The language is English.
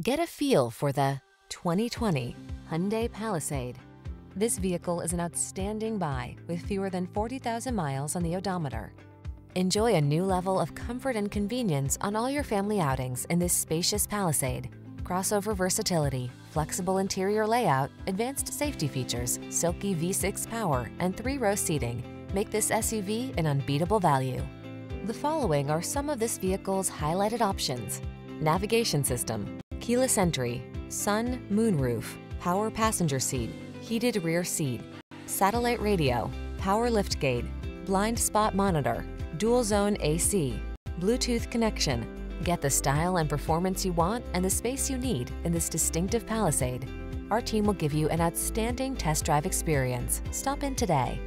Get a feel for the 2020 Hyundai Palisade. This vehicle is an outstanding buy with fewer than 40,000 miles on the odometer. Enjoy a new level of comfort and convenience on all your family outings in this spacious Palisade. Crossover versatility, flexible interior layout, advanced safety features, silky V6 power, and three-row seating make this SUV an unbeatable value. The following are some of this vehicle's highlighted options. Navigation system, keyless entry, sun, moonroof, power passenger seat, heated rear seat, satellite radio, power liftgate, blind spot monitor, dual zone AC, Bluetooth connection. Get the style and performance you want and the space you need in this distinctive Palisade. Our team will give you an outstanding test drive experience. Stop in today.